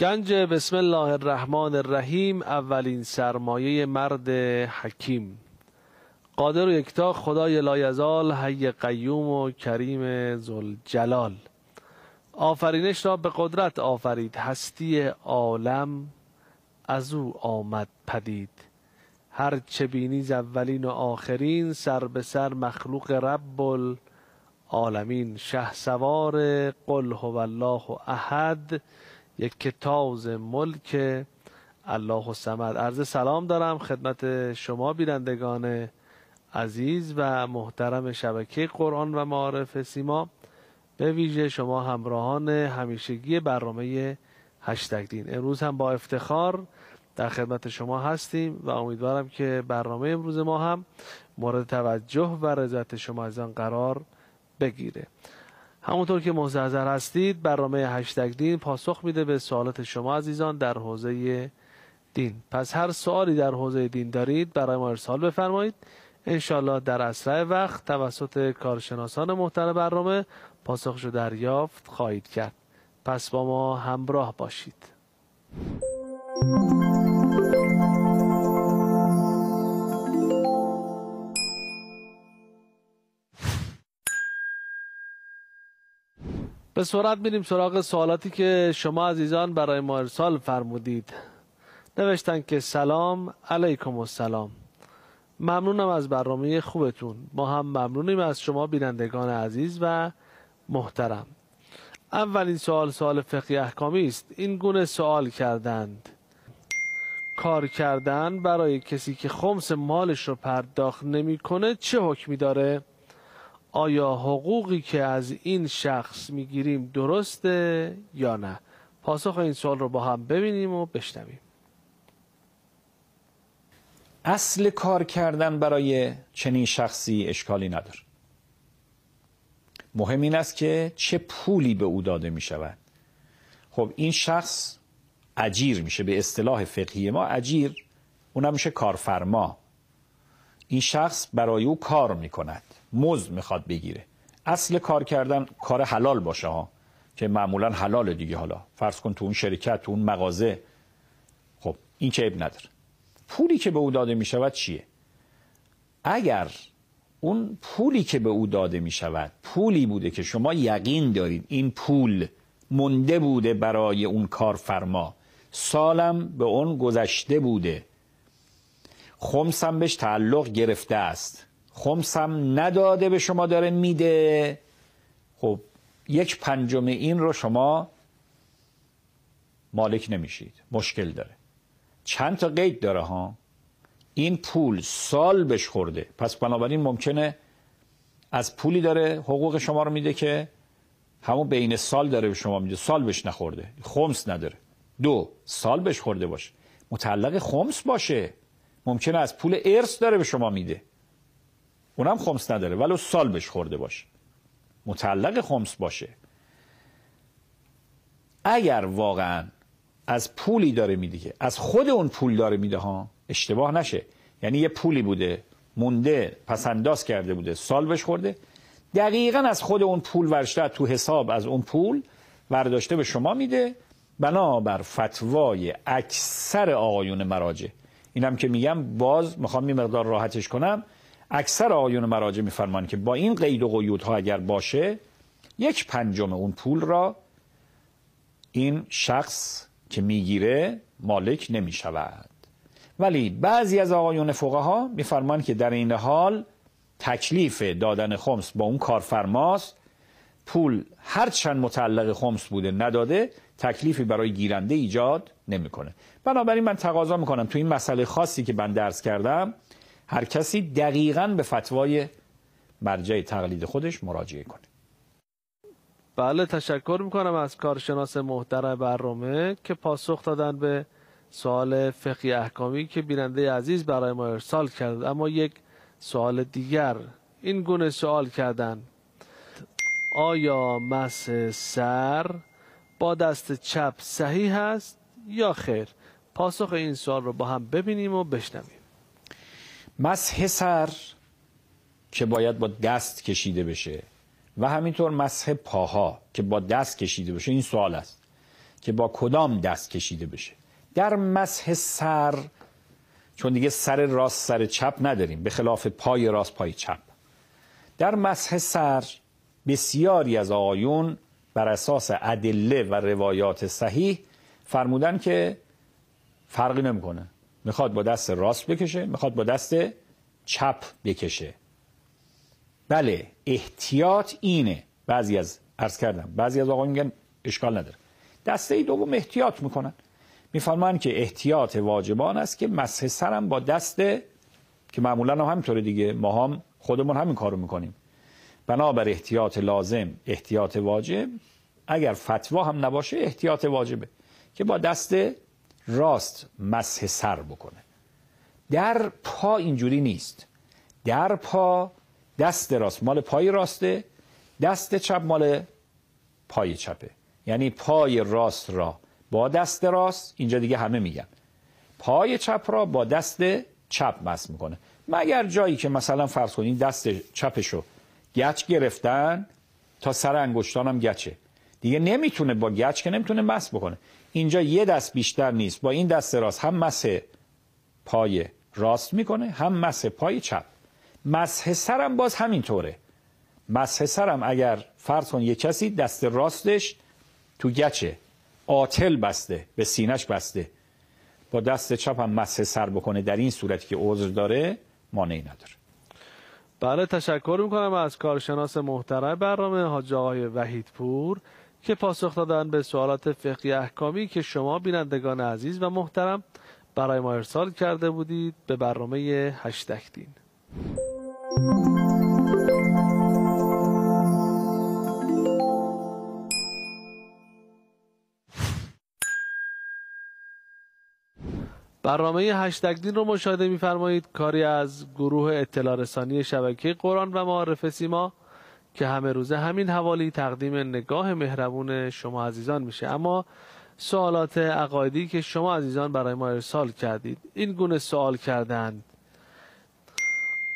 گنج بسم الله الرحمن الرحیم اولین سرمایه مرد حکیم. قادر و یکتا خدای لایزال حی قیوم و کریم زلجلال آفرینش را به قدرت آفرید هستی عالم از او آمد پدید. هر چه بینی اولین و آخرین سر به سر مخلوق رب العالمین. شه سوار قل هو الله احد یک تاز ملک الله صمد عرض سلام دارم خدمت شما بینندگان عزیز و محترم شبکه قرآن و معارف سیما. به ویژه شما همراهان همیشگی برنامه هشتگ دین. امروز هم با افتخار در خدمت شما هستیم و امیدوارم که برنامه امروز ما هم مورد توجه و رضایت شما از آن قرار بگیره. همونطور که مستحضر هستید برنامه هشتگ دین پاسخ میده به سوالات شما عزیزان در حوزه دین. پس هر سوالی در حوزه دین دارید برای ما ارسال بفرمایید. انشالله در اسرع وقت توسط کارشناسان محترم برنامه پاسخش رو دریافت خواهید کرد. پس با ما همراه باشید. به سرعت میریم سراغ سوالاتی که شما عزیزان برای ما ارسال فرمودید. نوشتن که سلام علیکم و سلام ممنونم از برنامه خوبتون. ما هم ممنونیم از شما بینندگان عزیز و محترم. اولین سوال سوال فقهی احکامی است. این گونه سوال کردند. کار کردن برای کسی که خمس مالش رو پرداخت نمی‌کنه چه حکمی داره؟ آیا حقوقی که از این شخص می‌گیریم درسته یا نه؟ پاسخ این سوال رو با هم ببینیم و بشنویم. اصل کار کردن برای چنین شخصی اشکالی نداره مهم این است که چه پولی به او داده می شود خب این شخص اجیر میشه به اصطلاح فقهی ما اجیر اونم میشه کارفرما. این شخص برای او کار می‌کند. مزد می‌خواد بگیره. اصل کار کردن کار حلال باشه ها که معمولا حلال دیگه حالا. فرض کن تو اون شرکت تو اون مغازه. خب این که اب نداره. پولی که به او داده می شود چیه؟ اگر اون پولی که به او داده می شود پولی بوده که شما یقین دارید این پول مونده بوده برای اون کارفرما سالم به اون گذشته بوده خمسم بهش تعلق گرفته است. خمسم نداده به شما داره میده. خب یک پنجم این رو شما مالک نمیشید. مشکل داره. چند تا قید داره ها؟ این پول سال بش خورده. پس بنابراین ممکنه از پولی داره حقوق شما رو میده که همون بین سال داره به شما میده. سال بش نخورده. خمس نداره. دو سال بش خورده باشه. متعلق خمس باشه. ممکنه از پول ارث داره به شما میده. اونم خمس نداره ولو سال بش خورده باشه. متعلق خمس باشه. اگر واقعا از پولی داره میده که از خود اون پول داره میده ها اشتباه نشه. یعنی یه پولی بوده مونده پس انداز کرده بوده سال بش خورده. دقیقا از خود اون پول ورشته تو حساب از اون پول ورداشته به شما میده. بنابر فتوای اکثر آقایون مراجع. اینم که میگم باز می‌خوام می مقدار راحتش کنم. اکثر آقایون مراجع میفرمان که با این قید و قیودها اگر باشه یک پنجم اون پول را این شخص که می‌گیره مالک نمی‌شود. ولی بعضی از آقایون فقها میفرمان که در این حال تکلیف دادن خمس با اون کارفرماست. پول هر چند متعلق خمس بوده نداده تکلیفی برای گیرنده ایجاد نمی‌کنه. بنابراین من تقاضا می‌کنم تو این مسئله خاصی که من درس کردم هر کسی دقیقا به فتوای مرجع تقلید خودش مراجعه کنه. بله تشکر می‌کنم از کارشناس محترم برنامه که پاسخ دادن به سوال فقهی احکامی که بیننده عزیز برای ما ارسال کرد. اما یک سوال دیگر. این گونه سوال کردن. آیا مس سر با دست چپ صحیح است یا خیر؟ پاسخ این سوال رو با هم ببینیم و بشنویم. مسح سر که باید با دست کشیده بشه و همینطور مسح پاها که با دست کشیده بشه این سوال است که با کدام دست کشیده بشه؟ در مسح سر چون دیگه سر راست سر چپ نداریم به خلاف پای راست پای چپ. در مسح سر بسیاری از آیون بر اساس ادله و روایات صحیح فرمودن که فرقی نمی‌کنه. می‌خواد با دست راست بکشه می‌خواد با دست چپ بکشه. بله احتیاط اینه. بعضی از عرض کردم بعضی از آقایون میگن اشکال نداره. دسته دوم احتیاط می‌کنن. میفرمان که احتیاط واجبان است که مسح سرم با دست که معمولا هم همینطوره دیگه ما هم خودمون همین کارو می‌کنیم. بنابر احتیاط لازم احتیاط واجب اگر فتوا هم نباشه احتیاط واجبه. که با دست راست مسح سر بکنه. در پا اینجوری نیست. در پا دست راست مال پای راسته دست چپ مال پای چپه. یعنی پای راست را با دست راست اینجا دیگه همه میگن. پای چپ را با دست چپ مس می‌کنه. مگر جایی که مثلا فرض کنید دست چپشو گچ گرفتن تا سر انگشتانم گچه. دیگه نمی‌تونه با گچ که نمی‌تونه مس بکنه. اینجا یه دست بیشتر نیست. با این دست راست هم مس پای راست می‌کنه هم مس پای چپ. مسح سرم باز همینطوره. مسح سرم اگر فرض کن یه کسی دست راستش تو گچه آتل بسته به سینش بسته. با دست چپ هم مسح سر بکنه در این صورتی که عذر داره مانعی نداره. بله تشکر می‌کنم از کارشناس محترم برنامه حاج آقای وحیدپور که پاسخ دادن به سوالات فقهی احکامی که شما بینندگان عزیز و محترم برای ما ارسال کرده بودید به برنامه هشتگ دین. برنامه هشتگ دین رو مشاهده میفرمایید کاری از گروه اطلاع رسانی شبکه قرآن و معارف سیما که همه روزه همین حوالی تقدیم نگاه مهربون شما عزیزان میشه. اما سوالات عقایدی که شما عزیزان برای ما ارسال کردید این گونه سوال کردند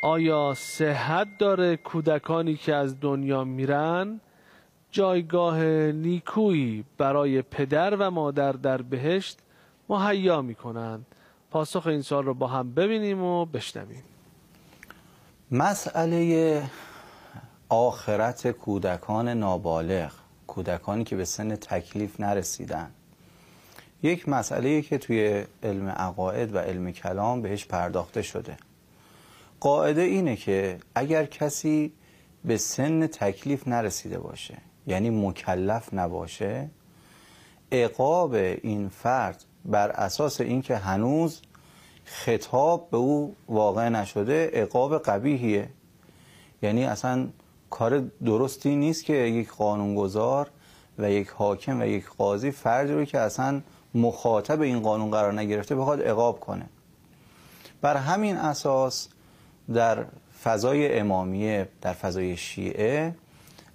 آیا صحت داره کودکانی که از دنیا میرن جایگاه نیکویی برای پدر و مادر در بهشت مهیا می‌کنند پاسخ این سال رو با هم ببینیم و بشنویم. مسئله آخرت کودکان نابالغ کودکانی که به سن تکلیف نرسیدن. یک مسئله که توی علم عقاید و علم کلام بهش پرداخته شده. قاعده اینه که اگر کسی به سن تکلیف نرسیده باشه یعنی مکلف نباشه عقاب این فرد بر اساس اینکه هنوز خطاب به او واقع نشده عقاب قبیهیه یعنی اصلا کار درستی نیست که یک قانونگذار و یک حاکم و یک قاضی فردی رو که اصلا مخاطب این قانون قرار نگرفته بخواد عقاب کنه. بر همین اساس در فضای امامیه در فضای شیعه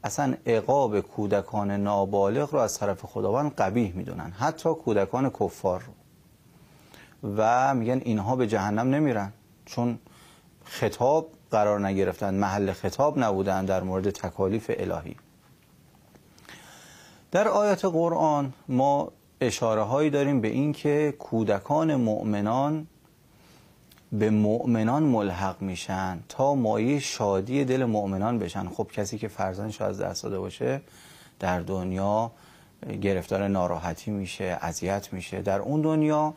اصلا عقاب کودکان نابالغ رو از طرف خداوند قبیح می‌دونن حتی کودکان کفار رو. و میگن اینها به جهنم نمیرن چون خطاب قرار نگرفتن محل خطاب نبودن در مورد تکالیف الهی. در آیات قرآن ما اشاره هایی داریم به اینکه کودکان مؤمنان به مؤمنان ملحق میشن تا مایه شادی دل مؤمنان بشن. خب کسی که فرزندش از دست داده باشه در دنیا گرفتار ناراحتی میشه اذیت میشه. در اون دنیا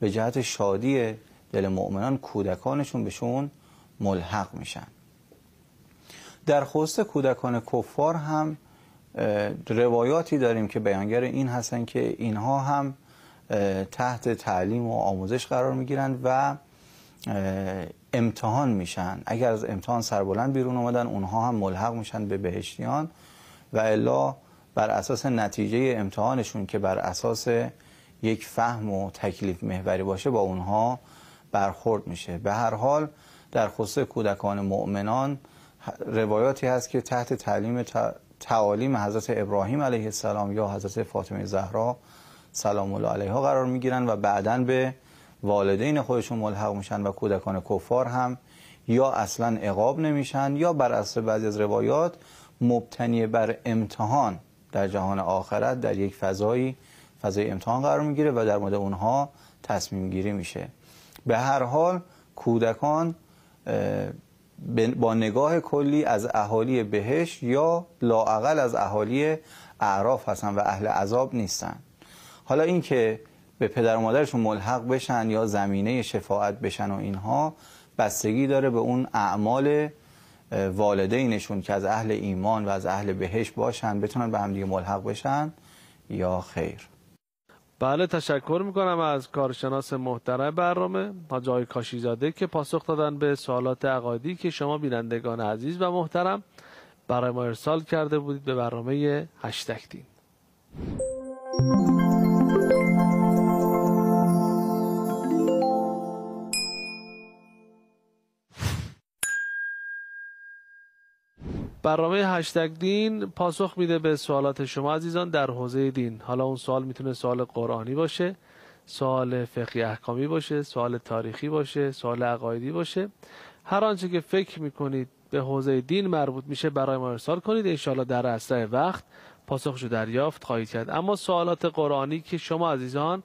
به جهت شادی دل مؤمنان کودکانشون بهشون ملحق میشن. در خصوص کودکان کفار هم روایاتی داریم که بیانگر این هستن که اینها هم تحت تعلیم و آموزش قرار می‌گیرند و امتحان میشن. اگر از امتحان سربلند بیرون اومدن اونها هم ملحق میشن به بهشتیان و الا بر اساس نتیجه امتحانشون که بر اساس یک فهم و تکلیف محوری باشه با اونها برخورد میشه. به هر حال در خصوص کودکان مؤمنان روایاتی هست که تحت تعلیم تعالیم حضرت ابراهیم علیه السلام یا حضرت فاطمه زهرا سلام الله علیها قرار می‌گیرن و بعدا به والدین خودشون ملحق میشن و کودکان کفار هم یا اصلا عقاب نمیشن یا بر اصل بعضی از روایات مبتنی بر امتحان در جهان آخرت در یک فضایی فضای امتحان قرار می‌گیره و در مورد اونها تصمیم گیری میشه. به هر حال کودکان با نگاه کلی از اهالی بهش یا لاعقل از اهالی اعراف هستن و اهل عذاب نیستن. حالا اینکه به پدر و مادرشون ملحق بشن یا زمینه شفاعت بشن و اینها بستگی داره به اون اعمال والدینشون که از اهل ایمان و از اهل بهش باشن بتونن به هم دیگه ملحق بشن یا خیر. بله تشکر می‌کنم از کارشناس محترم برنامه حاج آقای کاشیزاده که پاسخ دادن به سوالات عقادی که شما بینندگان عزیز و محترم برای ما ارسال کرده بودید به برنامه هشتگ دین برنامه هشتگ دین پاسخ میده به سوالات شما عزیزان در حوزه دین. حالا اون سوال می‌تونه سوال قرآنی باشه سوال فقهی احکامی باشه سوال تاریخی باشه سوال عقایدی باشه. هر آنچه که فکر می‌کنید به حوزه دین مربوط میشه برای ما ارسال کنید. انشاءالله در اسرع وقت پاسخشو دریافت خواهید کرد. اما سوالات قرآنی که شما عزیزان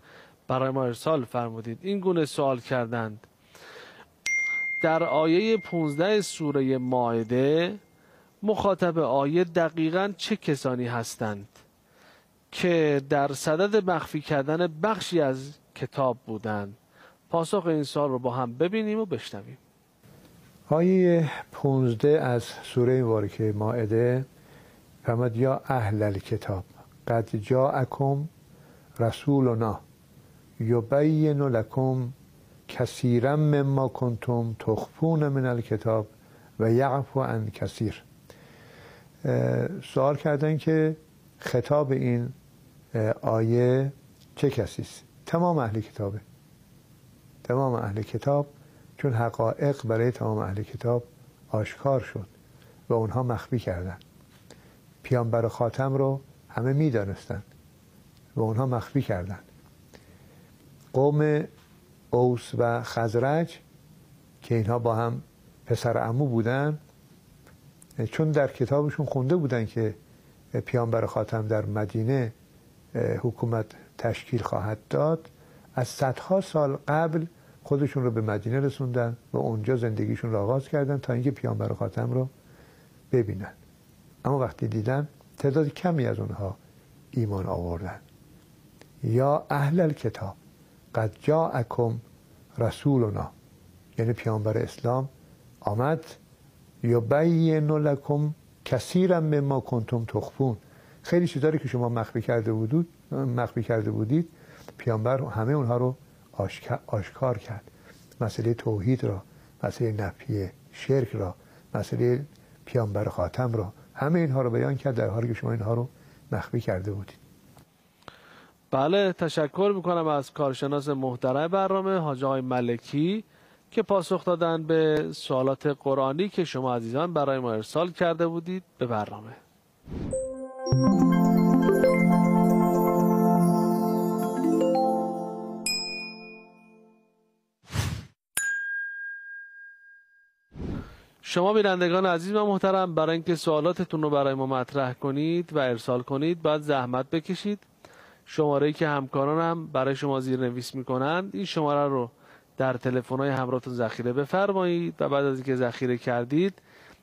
برای ما ارسال فرمودید این گونه سوال کردند. در آیه 15 سوره ماعده مخاطب آیه دقیقا چه کسانی هستند که در صدد مخفی کردن بخشی از کتاب بودند؟ پاسخ این سال رو با هم ببینیم و بشنویم. آیه 15 از سوره مبارکه مائده فرماد یا اهل الکتاب قد جاءکم رسولنا یبین لکم کثیرا مما کنتم تخفون من الکتاب و یعفو عن کثیر. سوال کردن که خطاب این آیه چه کسی است؟ تمام اهل کتابه. تمام اهل کتاب چون حقایق برای تمام اهل کتاب آشکار شد و اونها مخفی کردن. پیامبر خاتم رو همه می‌دانستند و اونها مخفی کردند قوم اوس و خزرج که اینها با هم پسر امو بودن چون در کتابشون خونده بودن که پیامبر خاتم در مدینه حکومت تشکیل خواهد داد از صدها سال قبل خودشون رو به مدینه رسوندن و اونجا زندگیشون رو آغاز کردن تا اینکه پیامبر خاتم رو ببینن. اما وقتی دیدن تعداد کمی از اونها ایمان آوردن. یا اهل کتاب قد جاءکم رسولنا. یعنی پیامبر اسلام آمد یا بین لکم کثیرا مما کنتم تخفون. خیلی چیزایی که شما مخفی کرده بودید مخفی کرده بودید پیامبر همه اونها رو آشکار کرد. مسئله توحید را مسئله نفی شرک را مسئله پیامبر خاتم را همه اینها رو بیان کرد در حالی که شما اینها رو مخفی کرده بودید. بله تشکر می‌کنم از کارشناس محترم برنامه حاج آقای ملکی. که پاسخ دادن به سوالات قرآنی که شما عزیزان برای ما ارسال کرده بودید به برنامه. شما بینندگان عزیز و محترم برای اینکه سوالاتتون رو برای ما مطرح کنید و ارسال کنید باید زحمت بکشید. شماره که همکاران هم برای شما زیر نویس می‌کنند این شماره رو در تلفن های همراهتون ذخیره بفرمایید و بعد از اینکه ذخیره کردید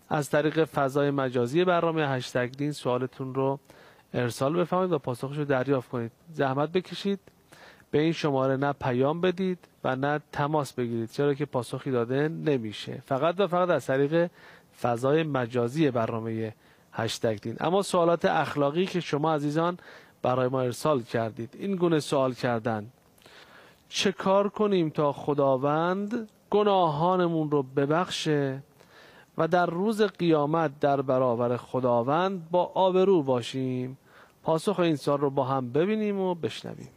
از طریق فضای مجازی برنامه هشتگ دین سوالتون رو ارسال بفرمایید و پاسخش رو دریافت کنید. زحمت بکشید به این شماره نه پیام بدید و نه تماس بگیرید چرا که پاسخی داده نمیشه. فقط و فقط از طریق فضای مجازی برنامه هشتگ دین. اما سوالات اخلاقی که شما عزیزان برای ما ارسال کردید این گونه سوال کردن چه کار کنیم تا خداوند گناهانمون رو ببخشه و در روز قیامت در برابر خداوند با آبرو باشیم؟ پاسخ این سال رو با هم ببینیم و بشنویم.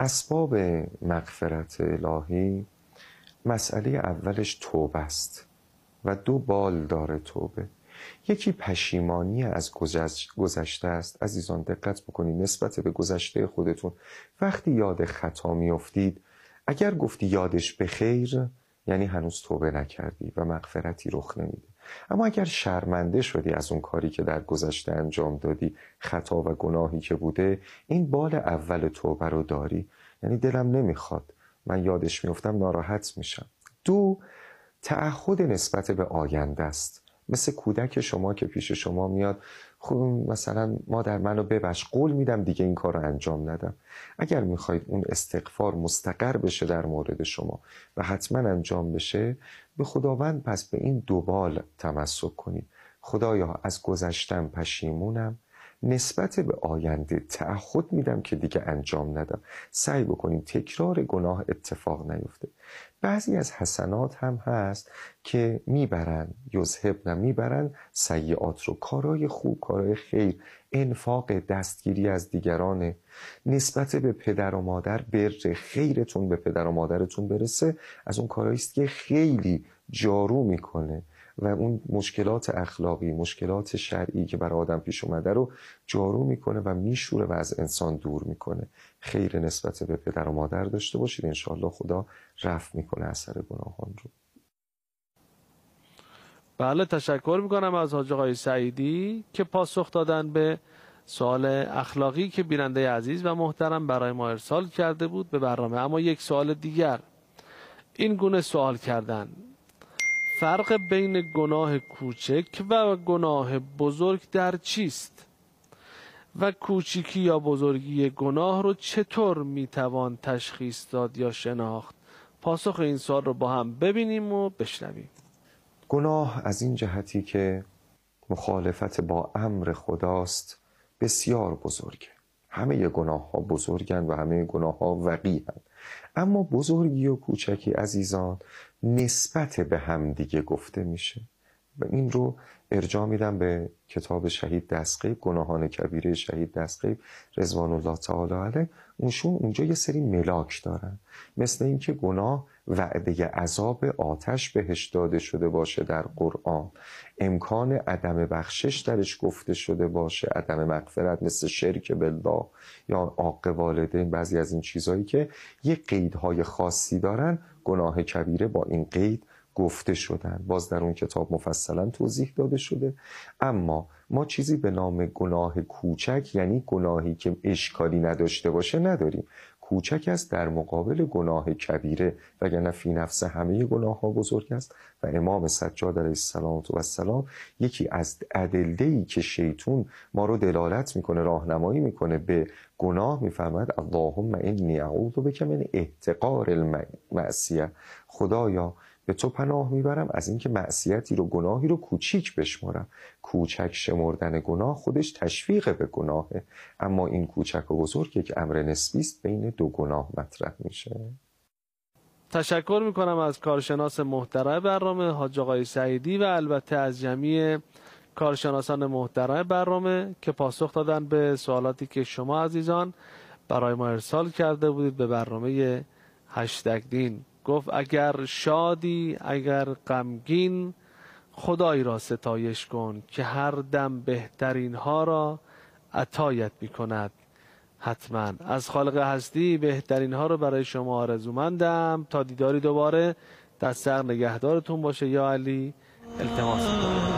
اسباب مغفرت الهی مسئله اولش توبه است و دو بال داره توبه. یکی پشیمانی از گذشته است. عزیزان دقت بکنید. نسبت به گذشته خودتون وقتی یاد خطا میافتید اگر گفتی یادش به خیر یعنی هنوز توبه نکردی و مغفرتی رخ نمیده. اما اگر شرمنده شدی از اون کاری که در گذشته انجام دادی خطا و گناهی که بوده این بال اول توبه رو داری. یعنی دلم نمی‌خواد. من یادش میفتم ناراحت میشم. دو تعهد نسبت به آینده است. مثل کودک شما که پیش شما میاد خب مثلا مادر منو ببخش قول میدم دیگه این کار رو انجام ندم. اگر می‌خواید اون استغفار مستقر بشه در مورد شما و حتما انجام بشه به خداوند پس به این دوبال تمسک کنید. خدایا از گذشتم پشیمونم. نسبت به آینده تعهد میدم که دیگه انجام ندم. سعی بکنیم تکرار گناه اتفاق نیفته. بعضی از حسنات هم هست که می‌برن یذهب می‌برن سیعات رو. کارای خوب کارای خیر انفاق دستگیری از دیگران. نسبت به پدر و مادر بر خیرتون به پدر و مادرتون برسه. از اون کارهایی است که خیلی جارو می‌کنه. و اون مشکلات اخلاقی مشکلات شرعی که برای آدم پیش اومده رو جارو می‌کنه و میشوره و از انسان دور می‌کنه. خیر نسبت به پدر و مادر داشته باشید. انشاءالله خدا رفت می‌کنه اثر گناهان رو. بله تشکر می‌کنم از حاج آقای سعیدی که پاسخ دادن به سوال اخلاقی که بیننده عزیز و محترم برای ما ارسال کرده بود به برنامه. اما یک سوال دیگر. این گونه سوال کردن. فرق بین گناه کوچک و گناه بزرگ در چیست؟ و کوچیکی یا بزرگی گناه رو چطور می‌توان تشخیص داد یا شناخت؟ پاسخ این سوال رو با هم ببینیم و بشنویم. گناه از این جهتی که مخالفت با امر خداست بسیار بزرگه. همه گناه ها بزرگن و همه گناه ها وقی اما بزرگی و کوچکی عزیزان نسبت به همدیگه گفته میشه. و این رو ارجاع میدم به کتاب شهید دستقیب گناهان کبیره شهید دستقیب رضوان الله تعالی علیه. اونشون اونجا یه سری ملاک دارن. مثل اینکه گناه وعده عذاب آتش بهش داده شده باشه در قرآن. امکان عدم بخشش درش گفته شده باشه. عدم مغفرت مثل شرک بالله یا آق والدین. بعضی از این چیزهایی که یه قیدهای خاصی دارن گناه کبیره با این قید گفته شدن. باز در اون کتاب مفصلا توضیح داده شده. اما ما چیزی به نام گناه کوچک یعنی گناهی که اشکالی نداشته باشه نداریم. کوچک است در مقابل گناه کبیره. وگرنه فی نفس همه گناه ها بزرگ است. و امام سجاد علیه السلام و السلام یکی از ای که شیطون ما رو دلالت می‌کنه راهنمایی می‌کنه به گناه می‌فهمد اللهم انی اعوذ بک من احتقار المعصیه خدایا به تو پناه می‌برم از اینکه معصیتی رو گناهی رو کوچیک بشمارم. کوچک شمردن گناه خودش تشویق به گناهه. اما این کوچک و بزرگ یک امر نسبی است بین دو گناه مطرح میشه. تشکر می‌کنم از کارشناس محترم برنامه حاج آقای سعیدی و البته از جمعی کارشناسان محترم برنامه که پاسخ دادن به سوالاتی که شما عزیزان برای ما ارسال کرده بودید به برنامه هشتگ دین. گفت اگر شادی اگر غمگین خدای را ستایش کن که هر دم بهترین ها را عطایت می کند حتما. از خالق هستی بهترین ها رو برای شما آرزومندم. تا دیداری دوباره دست نگهدارتون باشه یا علی. التماس